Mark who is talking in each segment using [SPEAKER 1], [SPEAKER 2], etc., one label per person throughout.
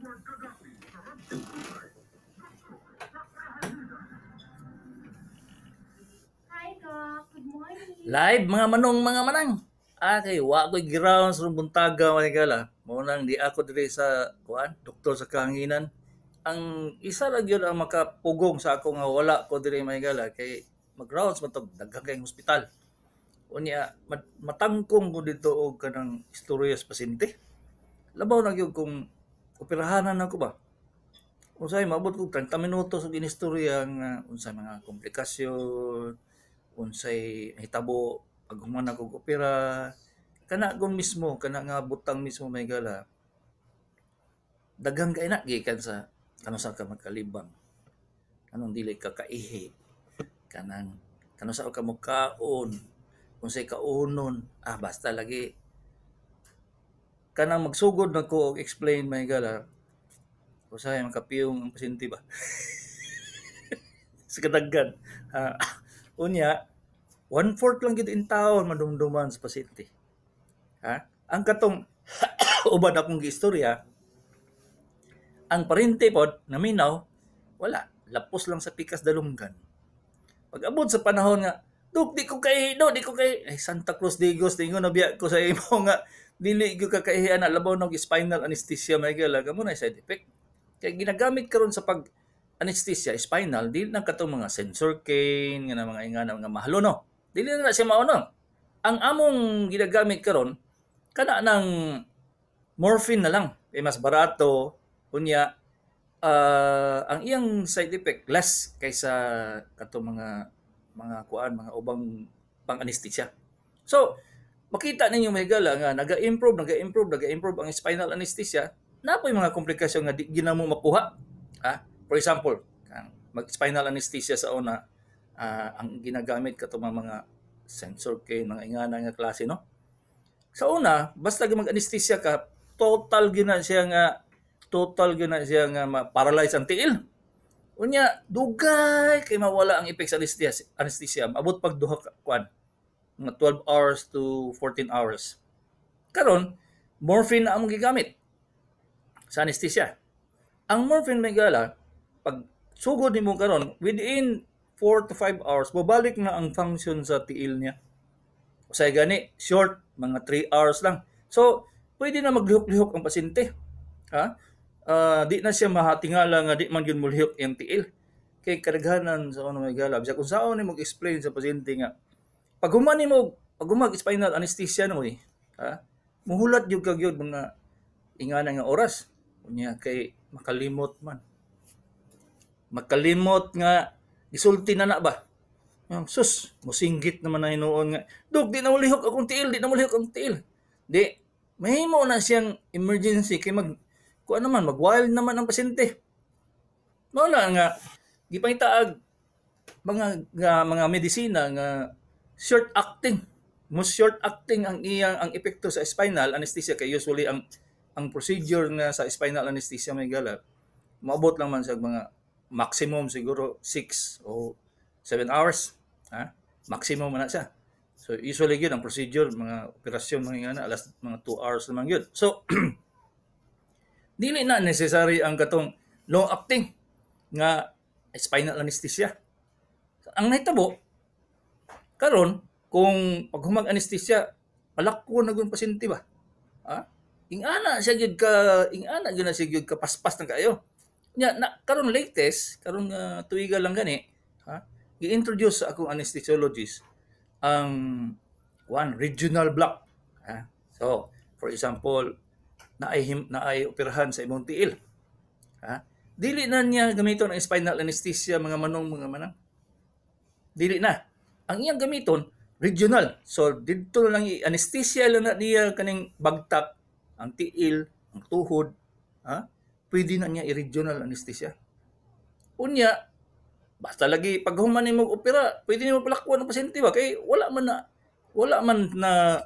[SPEAKER 1] Hi, Doc. Good morning.
[SPEAKER 2] Live mga manong mga manang. Ah, kay wa ko'y grounds ron buntaga man gala. Mo nang di ako diri sa kuan, doktor sa kahanginan. Ang isa ra gyud ang makapugong sa ako nga wala ko diri may gala kay mag-rounds man to daghang kay hospital. Unya mat- matangkong ko dito og kanang istorya sa pasyente. Labaw na gyud kung operahanan ako ba. Unsay maabot ko 30 minutos og inistorya nga unsay mga komplikasyon, unsay hitabo pag human ako opera. Kana gon mismo kana nga butang mismo may gala. Daghang kay na gikan sa kano sa ka magkalibang? Anong dili ka kaihi. Kanang kano sa ka mukaon unsay kaunon? Ah basta lagi kanang magsugod na ko og explain may gala usay makapiyong ang pasyente ba? Sa kadaghan Ah, unya one fourth lang gid in taon madumduman sa pasyente ha? Ang katong ubad akong giistorya ang parente pod naminaw wala. Lapos lang sa pikas dalunggan. Pag abot sa panahon nga Duk, di ko kay, no, di ko kay, ay, Santa Cruz Digos, di ko nabiya ko sa imo nga, dili ko kakaihian na labaw ng spinal anesthesia, may gala, kamo na side effect. Kaya ginagamit karon sa pag anesthesia, spinal, dili na katong mga sensor cane, nga mga ingana, mga mahalo, no? Dili na na siya mauno. Ang among ginagamit karon kana ng morphine na lang. Eh, mas barato, unya, ah, ang iyang side effect less kaysa kato mga mga kuan mga ubang pang anesthesia. So, makita ninyo may gala nga naga-improve, naga-improve, naga-improve ang spinal anesthesia, na po mga komplikasyon nga di ginamo makuha. Ha? For example, ang mag-spinal anesthesia sa una, ah, ang ginagamit kato mga mga sensor kay mga ingana nga klase no. Sa una, basta ga mag-anesthesia ka, total gina siya nga total gina siya nga ma-paralyze ang tiil. Unya, dugay kay mawala ang effects anesthesia, anesthesia. Abot pag duha ka mga 12 hours to 14 hours. Karon, morphine na ang gigamit sa anesthesia. Ang morphine may gala, pag sugod nimo karon within 4 to 5 hours, babalik na ang function sa tiil niya. Usay gani, short, mga 3 hours lang. So, pwede na maglihok-lihok ang pasyente. Ha? Ah, di na siya mahatingala nga di man gyud mulihok ang tiil. Kay kadaghanan sa ano may gala. Bisag kung saan ni mag-explain sa pasyente nga, pag human nimo, pag humag spinal anesthesia na mo eh, ha? Muhulat gyud kag gyud mga ingana nga oras. Unya kay makalimot man. Makalimot nga isulti na na ba? Yang sus, musinggit naman na hinuon nga. Dog, di na mulihok akong tiil, di na mulihok akong tiil. Di, mahimo na siyang emergency kay mag kuan naman mag-wild naman ang pasyente. Mao na nga gipangitaag mga nga, mga medisina nga short acting. Most short acting ang iyang ang epekto sa spinal anesthesia. Kay usually ang ang procedure nga sa spinal anesthesia may gala maabot lang man sa mga maximum siguro 6 o 7 hours ha? Maximum man na siya. So usually yun ang procedure mga operasyon mga ingana alas mga 2 hours lamang yun. So dili na necessary ang katong long acting nga spinal anesthesia. Ang nahitabo karon kung pag humag anesthesia palakko na gyud pasyente ba? Ha? Ingana siya gyud ka ingana gyud na siya gyud ka paspas na kayo nya na karon latest karon nga tuiga lang gani ha? Gi-introduce sa akong anesthesiologist ang one regional block ha? So for example naay him naay operahan sa imong tiil ha? Dili na niya gamiton ang spinal anesthesia mga manong mga manang. Dili na ang iyang gamiton regional. So dito na lang i-anesthesia lang na niya kaning bagtak ang tiil ang tuhod ha? Pwede na niya i-regional anesthesia. Unya basta lagi pag human nimo opera pwede nimo palakwan ang pasyente ba? Kay wala man na wala man na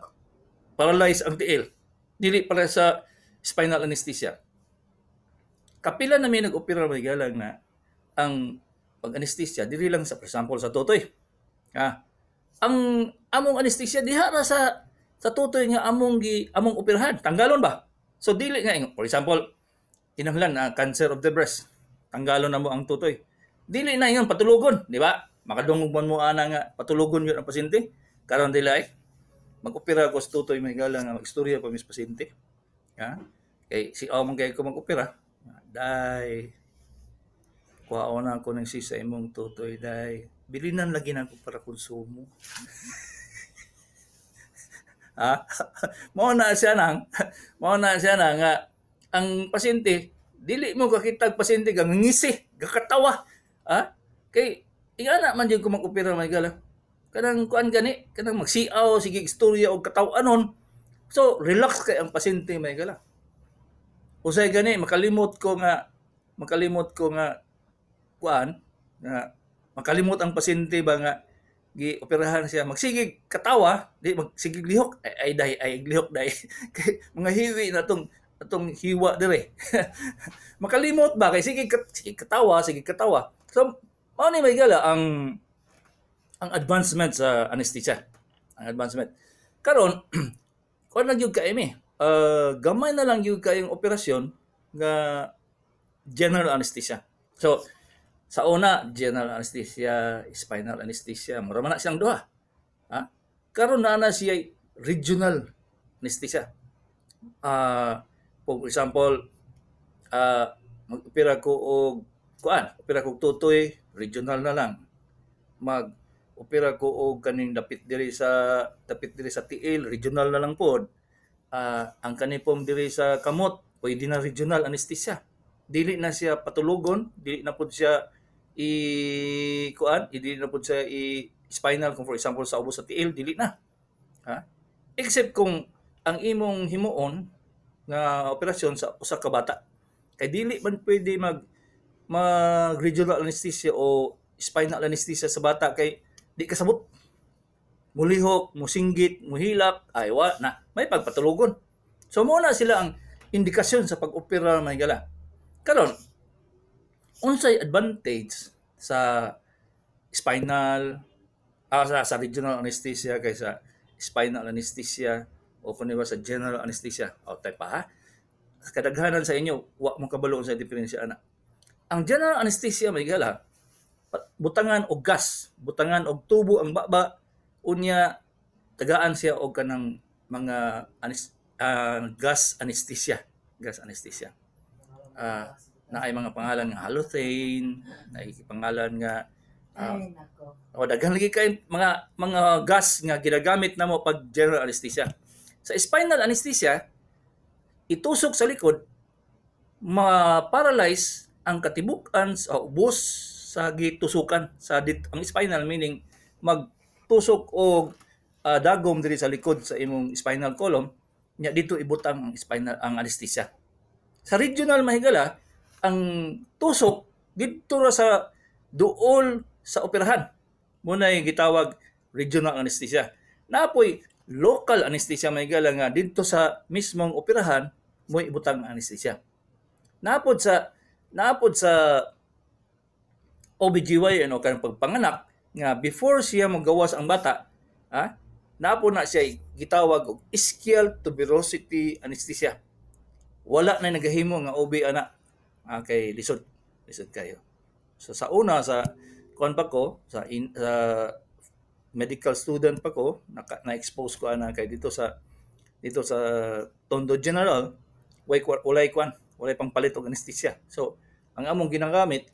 [SPEAKER 2] paralyze ang tiil. Dili para sa spinal anesthesia. Kapila na may nag-opera may galang na ang pag-anesthesia dili lang sa for example sa tutoy ha ang among anesthesia diha ra sa sa tutoy nga among gi among operahan tanggalon ba so dili nga for example kinahanglan na cancer of the breast. Tanggalon na mo ang tutoy. Dili na yun patulugon, di ba? Makadungog man mo ana nga patulugon yun ang pasyente. Karon dili ay mag-opera ko sa tutoy may gala nga mag-istorya pa mis pasyente. Ha? Kay si man kay ko mag-opera. Dai kuha na ako ng sisa imong tutoy dai. Bilinan lagi na ako para konsumo. ha? Mao na siya nang mao na siya na nga ang pasyente dili mo kakitag pasyente ka ngisi, gakatawa. Ha? Kay ingana man jud ko mag-opera may gala. Kanang kuan gani, kanang magsiaw sige istorya og kataw-anon. So relax kay ang pasyente may gala. Usay gani makalimot ko nga makalimot ko nga kuan nga makalimot ang pasyente ba nga gi-operahan siya. Magsigig katawa. Di magsigig lihok ay, ay dai ay lihok dai kay mga hiwi na tong atong hiwa dire. Makalimot ba? Kay sige, kat, sige katawa sige katawa. So mao ni may gala ang ang advancement sa anesthesia. Ang advancement. Karon kuan lang gyud ka imi uh, gamay na lang gyud kayong operasyon nga general anesthesia. So sa una, general anesthesia, spinal anesthesia, mura na siyang duha. Ha? Karon na na siya regional anesthesia. Uh, for example, uh, mag-opera ko og kuan, opera ko tutoy, regional na lang. Mag opera ko og kaning dapit diri sa dapit diri sa tiil, regional na lang pod. Uh, ang kanipom diri sa kamot, pwede na regional anesthesia. Dili na siya patulugon, dili na pod siya i kuan dili na pud sa i spinal kung for example sa ubos sa tiil dili na. Ha? Except kung ang imong himuon nga operasyon sa usa ka bata. Kay dili man pwede mag mag regional anesthesia o spinal anesthesia sa bata kay di kasabot. Mulihok musinggit muhilak ay wa na. May pagpatulugon so mo na sila ang indikasyon sa pag-opera may gala. Karon unsay advantage sa spinal ah, sa, sa regional anesthesia kaysa spinal anesthesia o kuno ba sa general anesthesia? O tay pa ha? Kadaghanan sa inyo wa mo kabalo sa diferensya ana. Ang general anesthesia may gala butangan og gas butangan og tubo ang baba unya tagaan siya og kanang mga anis, uh, gas anesthesia gas anesthesia. Uh, na ay mga pangalan nga halothane, na ay pangalan nga uh,
[SPEAKER 3] Ay, nako.
[SPEAKER 2] o daghan lagi kay mga mga gas nga ginagamit namo pag general anesthesia. Sa spinal anesthesia, itusok sa likod, ma-paralyze ang katibukan sa ubos sa gitusukan sa dit, ang spinal meaning magtusok og uh, dagom diri sa likod sa imong spinal column nya dito ibutang ang spinal ang anesthesia. Sa regional mahigala, ang tusok dito sa duol sa operahan. Muna yung gitawag regional anesthesia. Napoy local anesthesia may gala nga dito sa mismong operahan mo ibutang anesthesia. Napod sa napod sa OBGYN o kanang pagpanganak nga before siya magawas ang bata, ha? Napo na siya gitawag og ischial tuberosity anesthesia. Wala na nagahimo nga OB ana ah, kay lisod. Lisod kayo. So sa una sa kuan pa ko sa in, sa medical student pa ko naka, na-expose ko ana kay dito sa dito sa Tondo General way walay kwan walay pang palit og anesthesia. So ang among ginagamit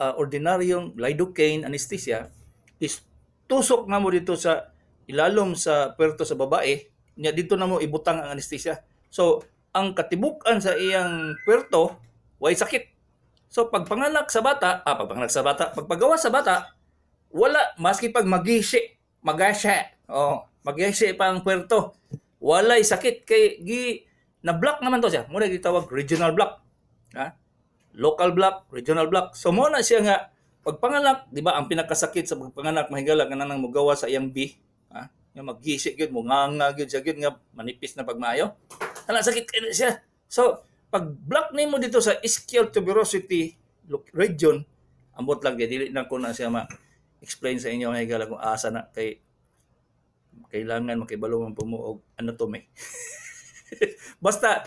[SPEAKER 2] uh, ordinaryong lidocaine anesthesia is tusok nga mo dito sa ilalom sa puerto sa babae nya dito na mo ibutang ang anesthesia. So ang katibukan sa iyang puerto way sakit. So pagpanganak sa bata, ah pagpanganak sa bata, pagpagawa sa bata, wala maski pag magisi, magasya. Oh, magisi pa ang puerto. Walay sakit kay gi na block naman to siya. Muna gitawag regional block. Ha? Local block, regional block. So mo na siya nga pagpanganak, di ba, ang pinakasakit sa pagpanganak mahigala ka nang mugawa sa iyang B, ha? Nga magisi gyud mo nga gyud siya gyud nga manipis na pagmaayo. Hala sakit kay siya. So pag block nimo dito sa ischial tuberosity region, ambot lang dili na ko na siya ma explain sa inyo may gala kung asa na kay kailangan makibalo man po mo og anatomy. Basta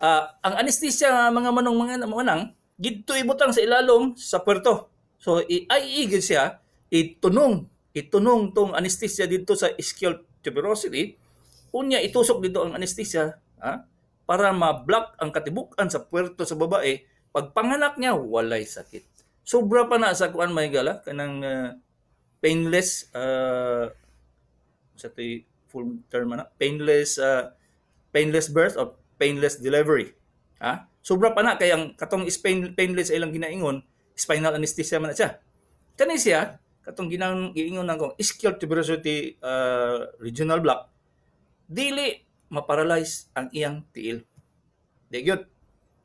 [SPEAKER 2] Ah, ang anesthesia nga mga manong mga manang gidto ibutang sa ilalom sa puerto. So i ay gid siya itunong itunong tong anesthesia dito sa ischial tuberosity unya itusok dito ang anesthesia ha, para ma-block ang katibukan sa puerto sa babae pag panganak niya walay sakit. Sobra pa na sa kuan may gala kanang ah, painless uh, sa to full term na painless uh, painless birth or painless delivery. Ha? Sobra pa na kay ang katong is pain, painless ay ilang ginaingon, spinal anesthesia man na siya. Kani siya katong ginang giingon nang kong ischial tuberosity uh, regional block dili maparalyze ang iyang tiil. Di gyud.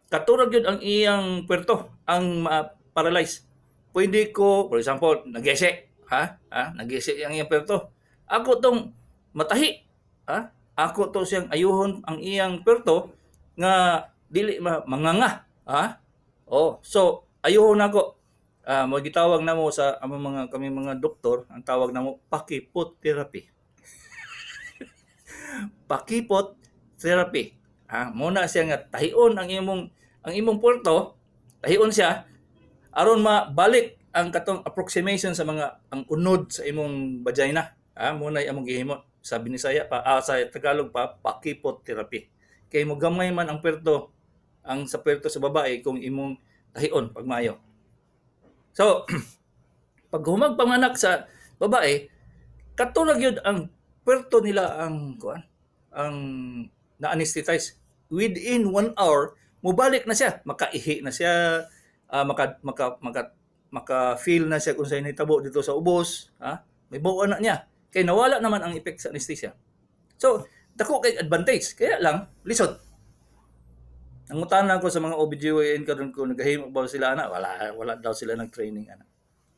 [SPEAKER 2] Katurag gyud ang iyang puerto ang ma-paralyze. Pwede ko, for example, nagese, ha? Ha? Nagese ang iyang puerto. Ako tong matahi, ha? Ako to siyang ayuhon ang iyang puerto nga dili ma manganga, ha? Oh, so ayuhon ako. Ah, mo gitawag namo sa among mga kami mga doktor, ang tawag namo pakipot therapy. Pakipot therapy. Ah, muna siya nga tahion ang imong ang imong puerto, tahion siya aron mabalik ang katong approximation sa mga ang unod sa imong vagina. Ah, muna among gihimo. Sabi ni saya pa ah, sa Tagalog pa pakipot therapy. Kay mo gamay man ang puerto ang sa puerto sa babae kung imong tahion pag maayo. So, pag humag panganak sa babae, katulad yun ang puerto nila ang kuan ang na-anesthetize. Within one hour, mubalik na siya. Makaihi na siya, ah, maka, maka, maka, maka-feel na siya kung sa'yo nitabo dito sa ubos. Ha? May bawaan na niya. Kaya nawala naman ang effect sa anesthesia. So, dako kay advantage. Kaya lang, lisod. Nangutanan ko sa mga OBGYN karon ko nagahimo ba sila ana wala wala daw sila nag training ana.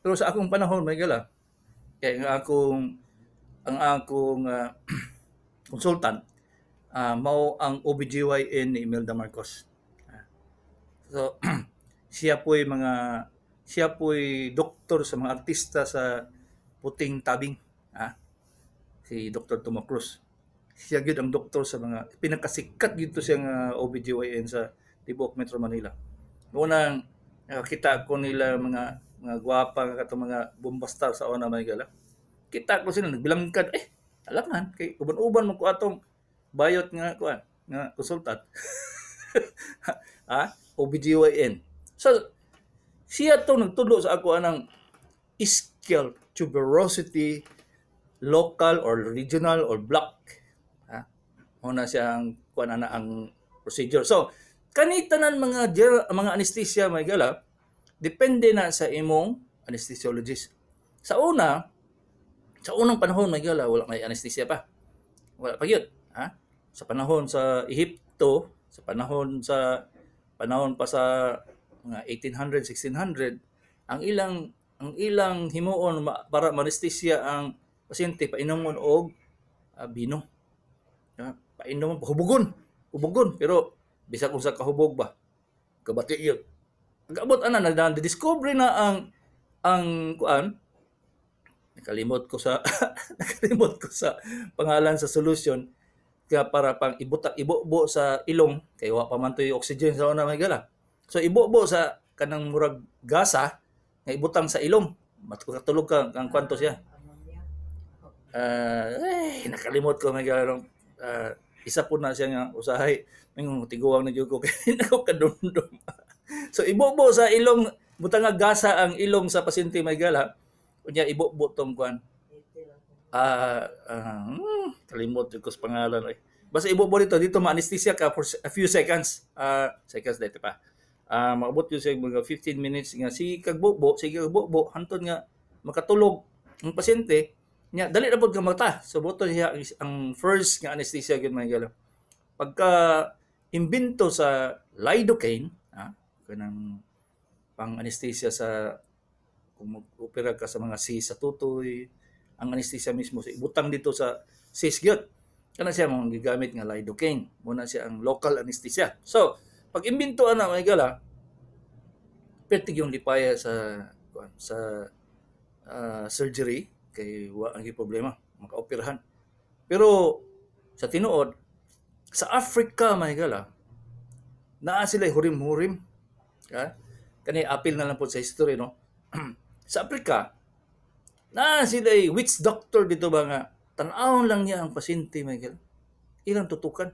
[SPEAKER 2] Pero sa akong panahon may gala. Kaya ang akong ang akong ah, consultant ah, mao ang OBGYN ni Imelda Marcos. Ah. So siya po'y mga siya po'y doktor sa mga artista sa puting tabing. Ah. Si Dr. Tomo Cruz siya gyud ang doktor sa mga pinakasikat dito siya nga OBGYN sa Tibok Metro Manila. Unang nakakita ko nila mga mga gwapa nga mga bombastar sa una may gala. Kita ko sila nagbilangkad eh alangan kay uban-uban mo ko atong bayot nga kuan nga konsultant. ha? OBGYN. So siya to nagtudlo sa ako anang ischial tuberosity local or regional or block una siyang kuan ana ang procedure. So, kanitanan mga ger- mga anesthesia may gala depende na sa imong anesthesiologist. Sa una, sa unang panahon may gala wala may anesthesia pa. Wala pa gyud, ha? Sa panahon sa Ehipto, sa panahon sa panahon pa sa mga 1800, 1600, ang ilang ang ilang himuon para anesthesia ang pasyente painomon og uh, bino. Yeah painom hubugon hubugon pero bisa kung sa kahubog ba kabati yun Agabot ana na discover na ang ang kuan nakalimot ko sa nakalimot ko sa pangalan sa solution kaya para pang ibutak ibobo sa ilong kay wa pa man to yung oxygen sa una may gala. So ibobo sa kanang murag gasa nga ibutang sa ilong. Matulog ka ang kwanto siya. Uh, eh, nakalimot ko may gala. Uh, isa po na siya nga usahay. Ning tiguang na jud ko kay nako kadumdum. So ibobo sa ilong butang nga gasa ang ilong sa pasyente may gala unya ibobo tong kwan ah uh, uh, kalimot ko sa pangalan eh. Basta ibobo dito dito ma-anesthesia ka for a few seconds. Uh, seconds dito pa. Uh, maabot yun sa mga 15 minutes nga si kagbobo sige kagbobo hanton nga makatulog ang pasyente nya dali ra pud ka mata so boto siya ang first nga anesthesia gyud mga galo. Pagka imbento sa lidocaine ha kanang pang anesthesia sa kung mag-opera ka sa mga C sa tutoy ang anesthesia mismo sa ibutang dito sa cis gyud kana siya mong gigamit nga lidocaine muna siya ang local anesthesia so pag imbento ana mga gala pwede yung lipaya sa sa uh, surgery kay wa ang problema makaoperahan ah. pero sa tinuod sa Africa may gala naa sila hurim-hurim. Ha? Kani apil na lang po sa history no. sa Africa, naa sila witch doctor dito ba nga tan-awon lang niya ang pasyente Michael. Ilang tutukan.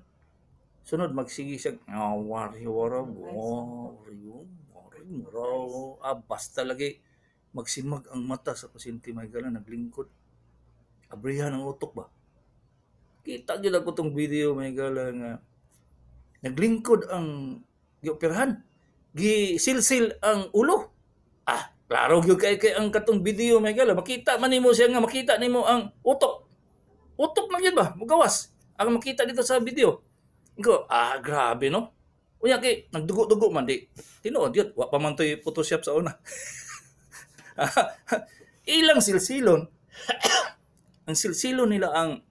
[SPEAKER 2] Sunod magsigi siya, ah, wari wara, wari wari wari, ah, basta lagi magsimag ang mata sa pasyente Michael na naglingkod. Abrihan ang utok ba? Kita gyud ako tong video Michael nga naglingkod ang gioperahan. Gisilsil ang ulo. Ah, klaro gyud kay kay ang katong video Michael. Makita man nimo siya nga makita nimo ang utok. Utok man gyud ba? Mugawas. Ang makita dito sa video. Ko, ah, grabe no. Unya kay nagdugo-dugo man di. Tinuod yun. Wa pa man to'y Photoshop sa una. Ilang silsilon. ang silsilon nila ang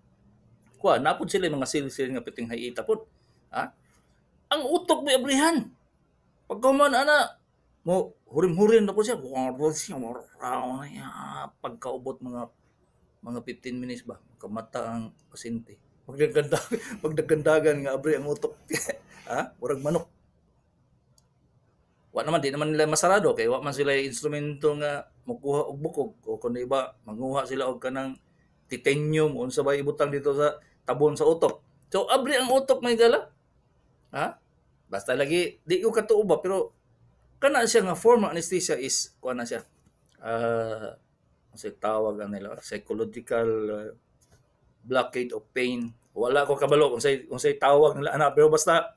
[SPEAKER 2] kuha, napod sila mga silsil nga piting hayita pod. Ha? Ang utok may abrihan. Pagkaman ana mo hurim-hurim na po siya. Niya. Pagkaubot mga mga 15 minutes ba, kamata ang pasyente. Magdaganda, magdagandagan nga abri ang utok. ha? Murag manok. Wa naman, di naman nila masarado. Kaya wa man sila instrumento nga makuha og bukog. O kung iba, manguha sila og kanang titanium. Unsa ba ibutang dito sa tabon sa utok. So, abri ang utok may gala. Ha? Basta lagi, di ko katuo ba, pero kana siya nga form of anesthesia is, kuha na siya, uh, kasi tawag ang nila, psychological uh, blockade of pain. Wala ko kabalo kung say, kung say tawag nila, ana, pero basta,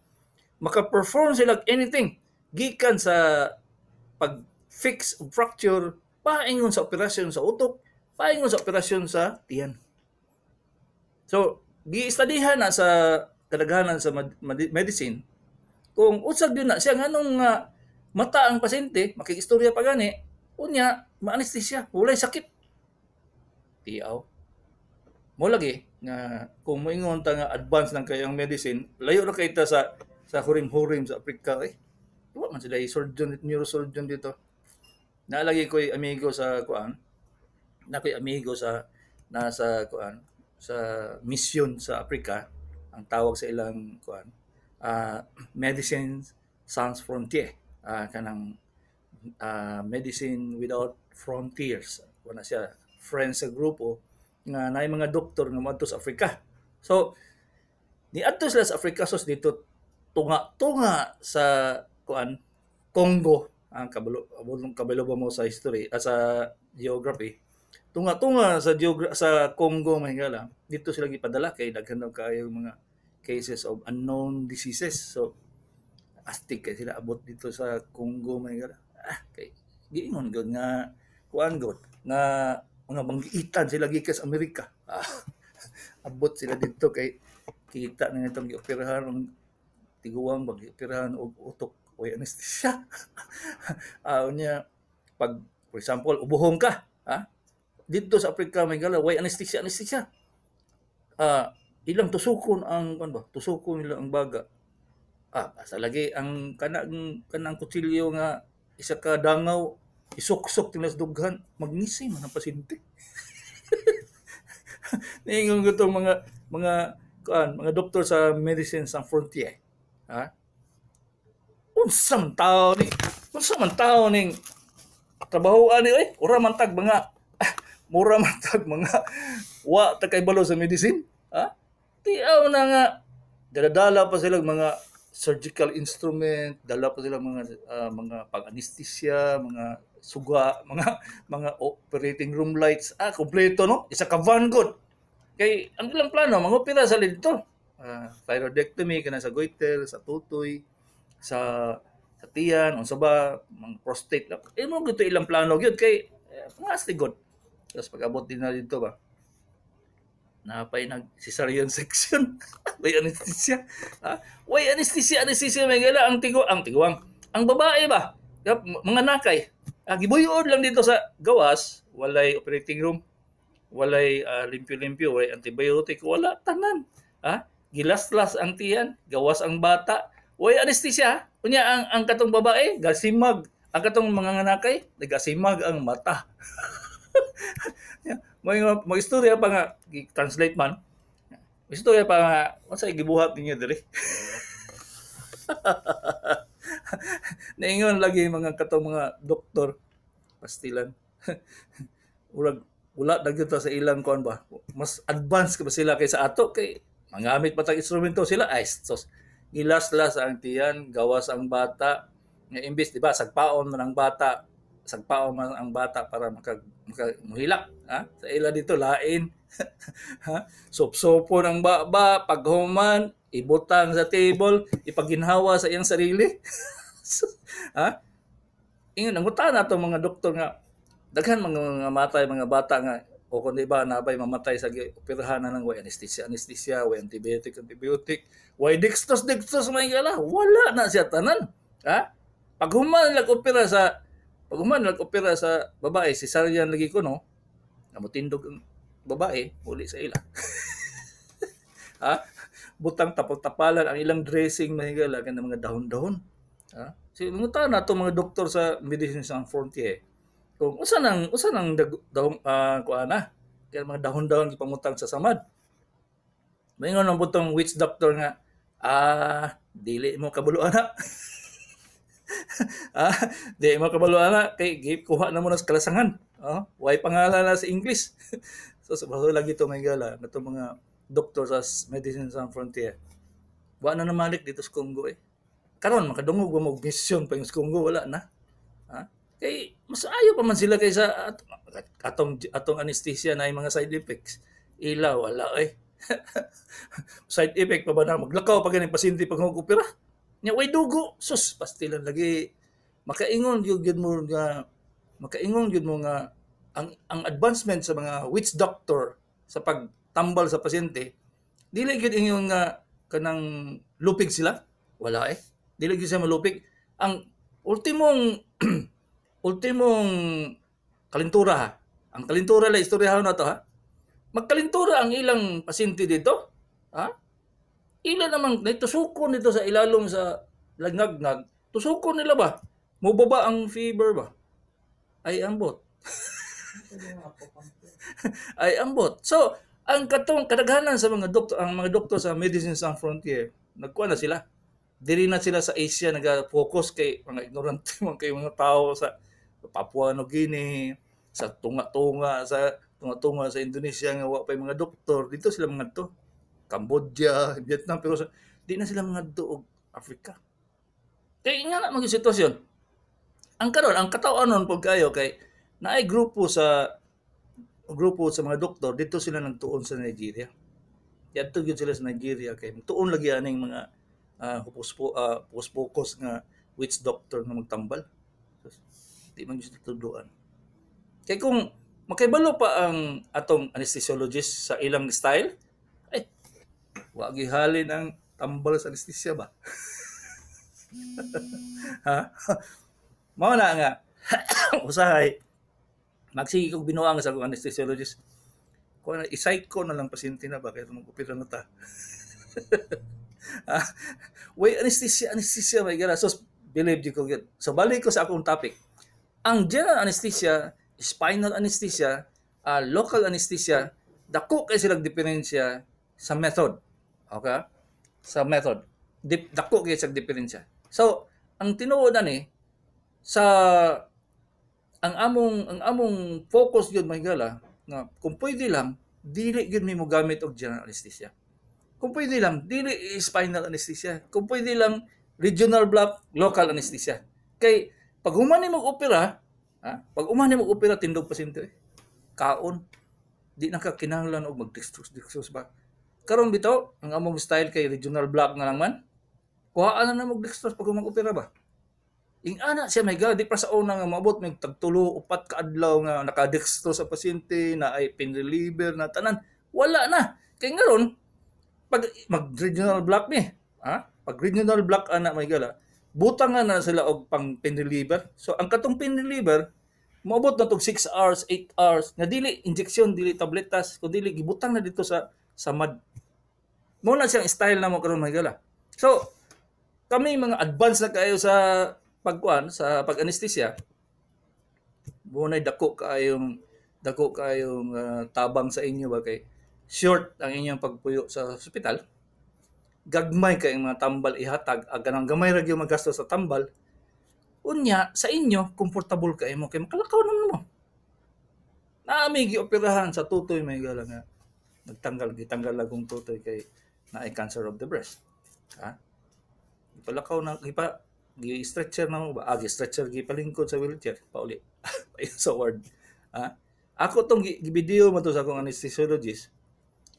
[SPEAKER 2] maka-perform sila anything. Gikan sa pag-fix o fracture, paingon sa operasyon sa utok, paingon sa operasyon sa tiyan. So, giistadihan na sa kadaghanan sa med- med- medicine kung usag yun na siya nganong nga mata ang pasyente makikistorya pa gani unya ma-anesthesia walay sakit. Tiaw mo lagi nga kung moingon ta nga advance ng kayang medicine layo na kay sa sa hurim-hurim sa Africa eh. Wa man sila surgeon neurosurgeon dito. Naalagi ko amigo sa kuan na ko'y amigo sa nasa kuan sa mission sa Africa ang tawag sa ilang kuan uh, Medicine Sans Frontier uh, kanang uh, Medicine Without Frontiers. Wala siya. Friends sa grupo nga naay mga doktor nga moadto sa Africa so ni adto sila sa Africa sos dito tunga-tunga sa kuan Congo. Ang kabalo kabalo ba mo sa history uh, sa geography? Tunga-tunga sa geogra- sa Congo mahingala dito sila gipadala kay daghan kayo mga cases of unknown diseases. So astig kay sila abot dito sa Congo mahingala ah kay giingon gud nga kuan gud nga mga banggiitan sila gikas Amerika. Ah, abot sila dito kay kita na itong gioperahan ng tiguang bag gioperahan og utok o anesthesia. Ah niya pag for example ubuhong ka ha dito sa Africa may gala way anesthesia anesthesia? Ah ilang tusukon ang kan ba tusukon nila ang baga ah basta lagi ang kanang kanang kutsilyo nga isa ka dangaw isuksok tinas dughan magnisi man ang pasyente Ningon ko itong mga mga kuan, mga doktor sa Medicine Sans Frontier. Ha? Unsa man tao ni unsa man tao ning trabahoan ni oy, ura man tag mga mura man tag mga wa ta kay balo sa medicine. Ha? Tiaw na nga daladala pa sila mga surgical instrument, dala pa sila mga uh, mga pang-anesthesia, mga suga, mga mga operating room lights. Ah, kompleto no? Isa ka van good. Kay ang ilang plano, mga opera sa dito. Uh, thyroidectomy kana sa goiter, sa tutoy, sa sa tiyan, unsa ba, mga prostate. Eh mo gito ilang plano gyud kay eh, mga good. Tapos pag-abot din na dito ba, napay nag cesarean section. May anesthesia. Ha? Way anesthesia anesthesia may gala. Ang tigo ang tiguang ang babae ba? Mga nakay. Ah, gibuyod lang dito sa gawas. Walay operating room. Walay uh, limpyo-limpyo. Walay antibiotic. Wala tanan. Ha? Gilaslas ang tiyan. Gawas ang bata. Way anesthesia. Unya ang ang katong babae gasimag. Ang katong mga nakay nagasimag ang mata may mo istorya pa nga translate man istorya pa nga unsa gibuhat ninyo diri Naingon lagi mga katong mga doktor pastilan. Urag wala ta sa ilang kuan ba. Mas advanced ka ba sila kaysa ato kay mangamit pa tag instrumento sila ay sos. Gilas-las ang tiyan, gawas ang bata. Nga imbis di ba sagpaon man ang bata, sagpaon man ang bata para maka, maka muhilak, ha? Sa ila dito lain. ha? Sop-sopo ng baba, paghuman, ibutang sa table, ipaginhawa sa iyang sarili. ha? Ingon, nangutan na itong mga doktor nga, daghan mga, mga matay, mga bata nga, o kung ba, nabay mamatay sa operahan na ng way anesthesia, anesthesia, way antibiotic, antibiotic, way dextrose, dextrose, may gala, wala na siya tanan. Ha? Pag human nag-opera sa, pag human nag-opera sa babae, si Sarjan lagi ko, no? Namutindog ang babae, uli sa ila. ha? Butang tapal-tapalan ang ilang dressing mahigala kan mga dahon-dahon. Ha? Si nangutan na to mga doktor sa Medicine Sans Frontier. Kung usa nang usa nang dahon ah kuana, kaya mga dahon-dahon gipamutang sa samad. Maingon ang butong witch doctor nga, ah, dili mo kabulo ana. ah, di mo kabalo ana kay gip kuha na mo sa kalasangan. Oh, way pangalan na sa English. so sa so, lagi to may gala nato mga doktor sa Medicine Sans Frontier. Wa na namalik dito sa Congo eh. Karon makadungog mo mag mission pa yung sa Congo wala na. Ha? Kay mas ayo pa man sila kaysa at, atong atong anesthesia na yung mga side effects. Ilaw wala eh. side effect pa ba na maglakaw pa ganing pasyente pag opera? Nya way dugo, sus pastilan lagi. Makaingon gyud gyud mo nga makaingon gyud mo nga ang ang advancement sa mga witch doctor sa pagtambal sa pasyente dili gyud ingon nga kanang lupig sila. Wala eh. Dili gyud siya malupig. Ang ultimong ultimong kalintura ha ang kalintura la istoryahan na to ha magkalintura ang ilang pasyente dito ha ila namang tusukon nito sa ilalom sa lagnagngag. Tusukon nila ba? Mubaba ang fever ba? Ay ambot. Ay ambot. So, ang katong kadaghanan sa mga doktor, ang mga doktor sa Medicine Sans Frontier, nagkuha na sila. Diri na sila sa Asia nag-focus kay mga ignorante mga kay mga tao sa Papua New Guinea, sa tunga-tunga sa tunga-tunga sa Indonesia nga wa pa mga doktor. Dito sila mga to. Cambodia, Vietnam, pero sa, di na sila mga doog Africa. Kaya nga na mga sitwasyon. Ang karon, ang katawanon pag kayo kay naay grupo sa grupo sa mga doktor dito sila nagtuon sa Nigeria. Yadto gyud sila sa Nigeria kay tuon lagi aning mga uh, hupos po uh, focus nga witch doctor nga magtambal. So, di man gyud tuduan. Kay kung makaibalo pa ang atong anesthesiologist sa ilang style, wa gihalin ang tambal sa anesthesia ba? ha? Mao na nga usahay magsige kog binuang sa akong anesthesiologist. Ko na i-psycho na lang pasyente na ba kay mag-opera na ta. ah, way anesthesia anesthesia may gara so believe di ko yun. So balik ko sa akong topic. Ang general anesthesia, spinal anesthesia, uh, local anesthesia, dako kay silang diferensya sa method. Okay? Sa method. Dip, dako kay silang diferensya. So, ang tinuod na ni sa ang among ang among focus gyud may gala nga kung pwede lang dili gyud mi mo gamit og general anesthesia. Kung pwede lang dili spinal anesthesia. Kung pwede lang regional block local anesthesia. Kay pag human mo opera, ha? Pag human mo opera tindog pasyente eh. Kaon di na ka kinahanglan og mag-dextrose dextrose ba. Karon bitaw ang among style kay regional block nga lang man. Kuhaan na na mag dextrose pag mag-opera ba. Ing ana siya may di pa sa una nga maabot may tagtulo upat ka adlaw nga nakadextro sa pasyente na ay pain reliever na tanan wala na kay ngaron pag mag regional block ni ha pag regional block ana may gala butang nga na sila og pang pain reliever so ang katong pain reliever maabot na tog 6 hours 8 hours nga dili injection dili tabletas kun dili gibutang na dito sa sa mad mo na siyang style na mo karon may gala so kami mga advance na kayo sa pagkuan sa pag-anesthesia bunay dako kayong dako kayong uh, tabang sa inyo ba kay short ang inyong pagpuyo sa ospital. Gagmay kay mga tambal ihatag ag ganang gamay ra gyud magasto sa tambal. Unya sa inyo comfortable kay mo kay makalakaw naman mo. Naami gioperahan sa tutoy may gala nga nagtanggal gitanggal agong tutoy kay naay cancer of the breast ha ipalakaw na ipa gi stretcher na mo ba ah, gi stretcher gi palingkod sa wheelchair pauli payo sa ward ha ako tong gi- gi-video mo to sa akong anesthesiologist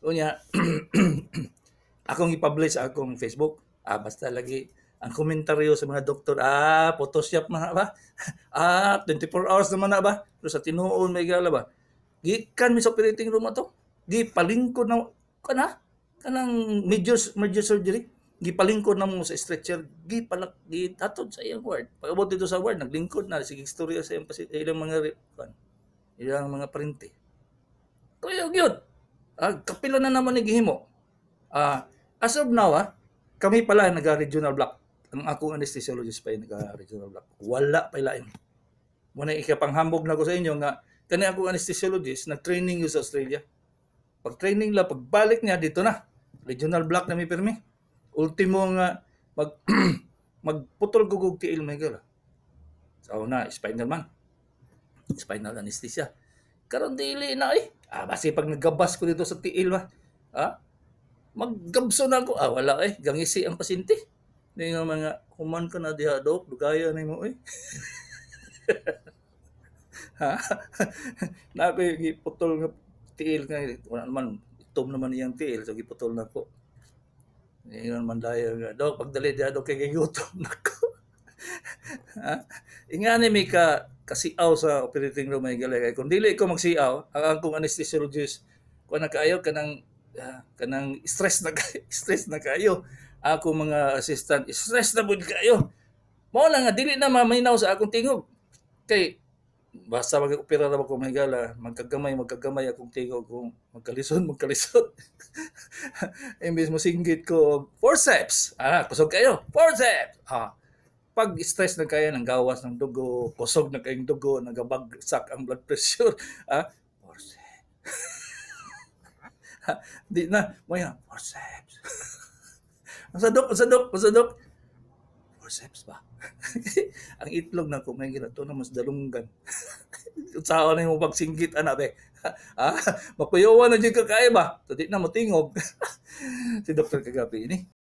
[SPEAKER 2] unya akong i-publish akong Facebook. Ah, basta lagi ang komentaryo sa mga doktor, ah, Photoshop na ba? ah, 24 hours naman na ba? Pero sa tinuon may gala ba? Gikan mi sa operating room na to. Gipalingkod na kana kanang major major surgery. Gipalingkod na mo sa stretcher, gipalak gitatod sa iyang ward. Pagabot dito sa ward, naglingkod na sige istorya sa iyang ilang mga kuwan, ilang mga printe. Kaya yun. Ah, kapila na naman ni gihimo. Ah, as of now, ah, kami pala naga-regional block. Ang akong anesthesiologist pa yung naga-regional block. Wala pa ilain. Muna ikapanghambog na ko sa inyo nga kani akong anesthesiologist nag-training yun sa Australia. Pag-training la, pagbalik niya dito na. Regional block na may pirmi. Ultimo nga mag magputol gugog tiil may gala. So na, spinal man. Spinal anesthesia. Karon dili na eh. Ah, basi pag naggabas ko dito sa tiil ba. Ah, maggabso na ako. Ah, wala eh. Gangisi ang pasyente. Hindi nga mga, kuman ka na diha, dok. Dugaya na mo eh. ha? na ako yung giputol nga tiil nga. Wala naman, itom naman iyang tiil. So, giputol na ko. Hindi nga naman daya nga. Dok, pagdali diha, dok, kay gutom na ko. Ingani may ka kasiaw sa operating room may galay. Kung dili ko magsiaw, ang akong anesthesiologist, kung nakaayaw ka ng ah, kanang stress na stress na kayo. Ako mga assistant, stress na bud kayo. Mao na nga dili na maminaw sa akong tingog. Kay basta mag-opera na ako may gala, magkagamay, magkagamay akong tingog kung magkalisod, magkalisod. Imbis mo singgit ko, forceps. Ah, kusog kayo, forceps. Ah, pag stress na kaya ng gawas ng dugo, kusog na kayong dugo, nagabagsak ang blood pressure, ah, forceps. Di na, mo yan, forceps. Masadok, masadok, masadok. Forceps ba? ang itlog na ko, may ginato na mas dalunggan. Saan na yung pagsinggit, anak be? ah, makuyawan na dyan ka kaya ba? So, di na matingog. si Dr. Kagapi ini.